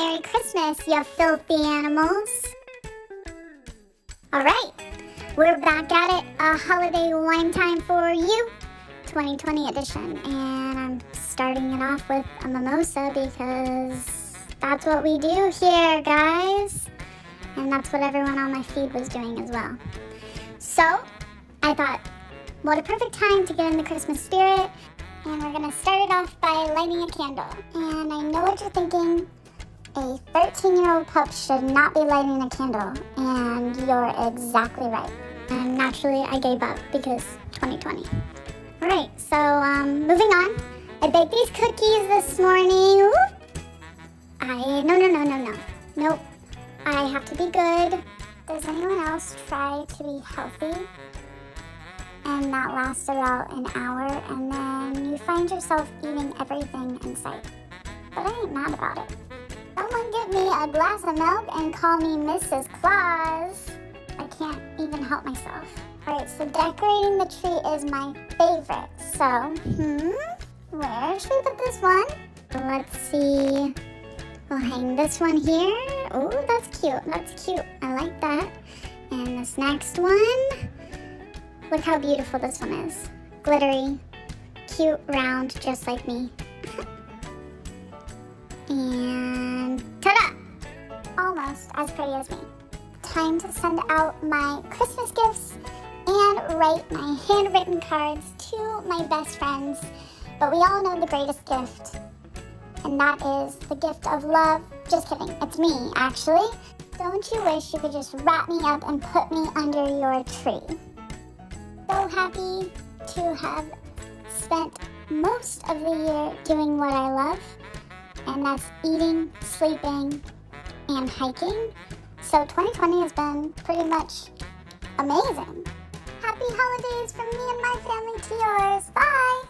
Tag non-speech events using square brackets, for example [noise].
Merry Christmas, you filthy animals. Alright, we're back at it. A holiday Weim time for you, 2020 edition. And I'm starting it off with a mimosa because that's what we do here, guys. And that's what everyone on my feed was doing as well. So, I thought, what a perfect time to get in the Christmas spirit. And we're gonna start it off by lighting a candle. And I know what you're thinking. A 13 year old pup should not be lighting a candle. And you're exactly right. And naturally, I gave up because 2020. Alright, so um, moving on. I baked these cookies this morning. I, no, no, no, no, no. Nope. I have to be good. Does anyone else try to be healthy? And that lasts about an hour, and then you find yourself eating everything in sight. But I ain't mad about it. A glass of milk and call me Mrs. Claus. I can't even help myself. Alright, so decorating the tree is my favorite. So, hmm, where should we put this one? Let's see. We'll hang this one here. Oh, that's cute. That's cute. I like that. And this next one. Look how beautiful this one is. Glittery, cute, round, just like me. [laughs] and as pretty as me. Time to send out my Christmas gifts and write my handwritten cards to my best friends. But we all know the greatest gift, and that is the gift of love. Just kidding, it's me, actually. Don't you wish you could just wrap me up and put me under your tree? So happy to have spent most of the year doing what I love, and that's eating, sleeping, and hiking. So 2020 has been pretty much amazing. Happy holidays from me and my family to yours. Bye!